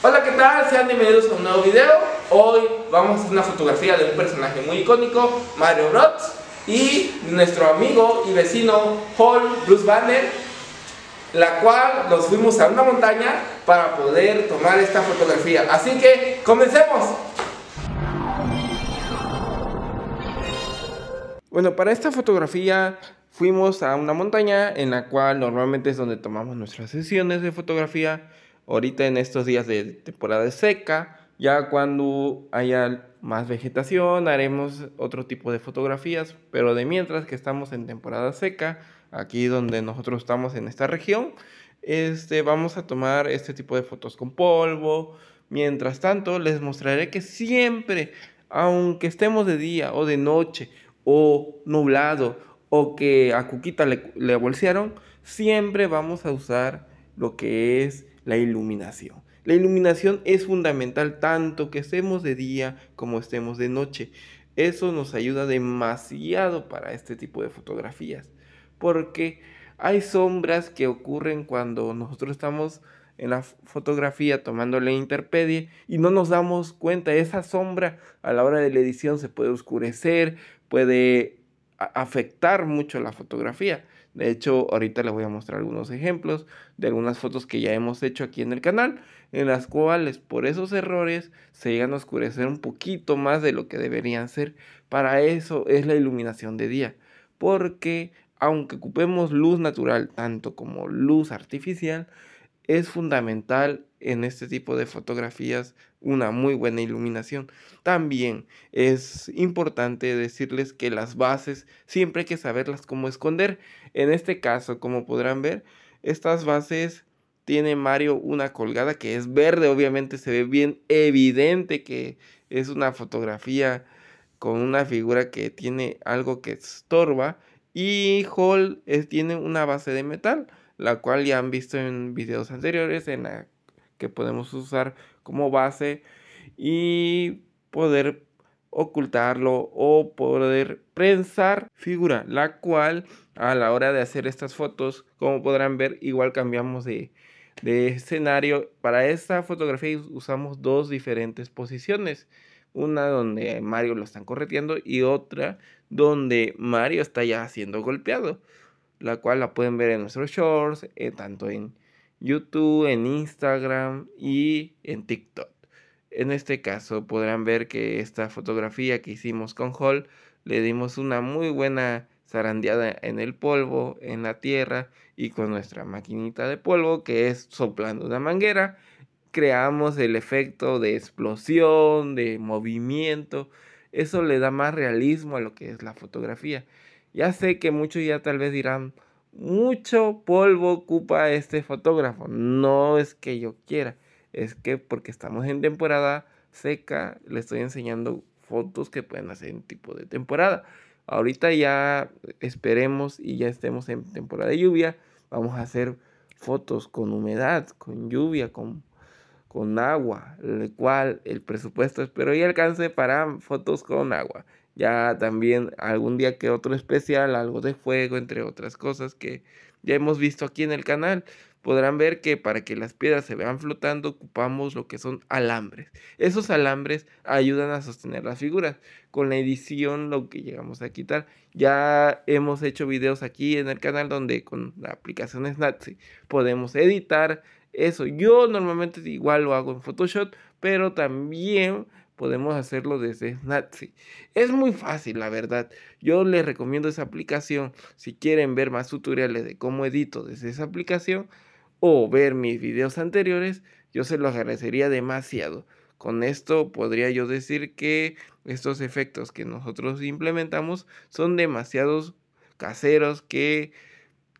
Hola, ¿qué tal? Sean bienvenidos a un nuevo video. Hoy vamos a hacer una fotografía de un personaje muy icónico, Mario Bros. Y nuestro amigo y vecino Paul Bruce Banner, la cual nos fuimos a una montaña para poder tomar esta fotografía. Así que, comencemos. Bueno, para esta fotografía fuimos a una montaña en la cual normalmente es donde tomamos nuestras sesiones de fotografía ahorita en estos días de temporada seca, ya cuando haya más vegetación haremos otro tipo de fotografías, pero de mientras que estamos en temporada seca, aquí donde nosotros estamos en esta región, este, vamos a tomar este tipo de fotos con polvo. Mientras tanto, les mostraré que siempre, aunque estemos de día o de noche, o nublado, o que a Cuquita le, le bolsearon, siempre vamos a usar lo que es la iluminación. La iluminación es fundamental tanto que estemos de día como estemos de noche. Eso nos ayuda demasiado para este tipo de fotografías. Porque hay sombras que ocurren cuando nosotros estamos en la fotografía tomando la interpedie y no nos damos cuenta. Esa sombra a la hora de la edición se puede oscurecer, puede afectar mucho la fotografía. De hecho, ahorita les voy a mostrar algunos ejemplos de algunas fotos que ya hemos hecho aquí en el canal, en las cuales por esos errores se llegan a oscurecer un poquito más de lo que deberían ser. Para eso es la iluminación de día, porque aunque ocupemos luz natural tanto como luz artificial, es fundamental en este tipo de fotografías una muy buena iluminación. También es importante decirles que las bases siempre hay que saberlas cómo esconder. En este caso, como podrán ver, estas bases tiene Mario una colgada que es verde, obviamente se ve bien evidente que es una fotografía con una figura que tiene algo que estorba y Hall tiene una base de metal la cual ya han visto en videos anteriores en que podemos usar como base y poder ocultarlo o poder prensar figura, la cual a la hora de hacer estas fotos, como podrán ver, igual cambiamos de, de escenario. Para esta fotografía usamos dos diferentes posiciones. Una donde Mario lo están correteando y otra donde Mario está ya siendo golpeado la cual la pueden ver en nuestros shorts, eh, tanto en YouTube, en Instagram y en TikTok. En este caso podrán ver que esta fotografía que hicimos con Hall le dimos una muy buena zarandeada en el polvo, en la tierra y con nuestra maquinita de polvo que es soplando una manguera creamos el efecto de explosión, de movimiento. Eso le da más realismo a lo que es la fotografía. Ya sé que muchos ya tal vez dirán, mucho polvo ocupa este fotógrafo. No es que yo quiera, es que porque estamos en temporada seca, le estoy enseñando fotos que pueden hacer en tipo de temporada. Ahorita ya esperemos y ya estemos en temporada de lluvia, vamos a hacer fotos con humedad, con lluvia, con, con agua, el cual el presupuesto espero y alcance para fotos con agua ya también algún día que otro especial, algo de fuego, entre otras cosas que ya hemos visto aquí en el canal. Podrán ver que para que las piedras se vean flotando ocupamos lo que son alambres. Esos alambres ayudan a sostener las figuras. Con la edición lo que llegamos a quitar. Ya hemos hecho videos aquí en el canal donde con la aplicación Snapseed podemos editar eso. Yo normalmente igual lo hago en Photoshop, pero también podemos hacerlo desde Snapseed. Es muy fácil, la verdad. Yo les recomiendo esa aplicación si quieren ver más tutoriales de cómo edito desde esa aplicación o ver mis videos anteriores, yo se lo agradecería demasiado. Con esto podría yo decir que estos efectos que nosotros implementamos son demasiados caseros que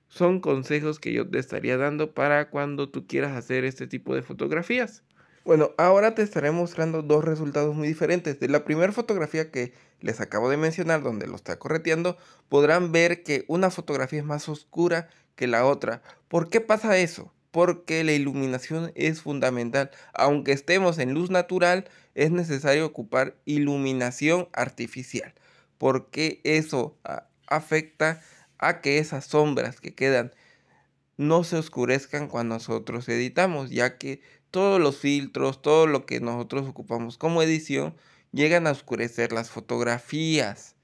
son consejos que yo te estaría dando para cuando tú quieras hacer este tipo de fotografías. Bueno, ahora te estaré mostrando dos resultados muy diferentes. De la primera fotografía que les acabo de mencionar, donde lo está correteando, podrán ver que una fotografía es más oscura que la otra. ¿Por qué pasa eso? Porque la iluminación es fundamental. Aunque estemos en luz natural, es necesario ocupar iluminación artificial. Porque eso afecta a que esas sombras que quedan no se oscurezcan cuando nosotros editamos, ya que todos los filtros, todo lo que nosotros ocupamos como edición, llegan a oscurecer las fotografías.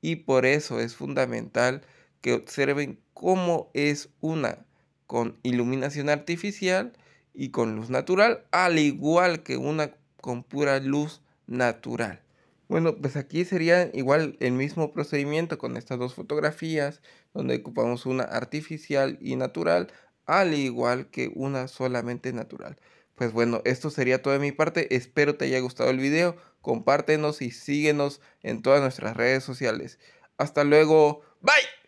Y por eso es fundamental que observen cómo es una con iluminación artificial y con luz natural, al igual que una con pura luz natural. Bueno, pues aquí sería igual el mismo procedimiento con estas dos fotografías, donde ocupamos una artificial y natural, al igual que una solamente natural. Pues bueno, esto sería todo de mi parte. Espero te haya gustado el video. Compártenos y síguenos en todas nuestras redes sociales. Hasta luego. Bye.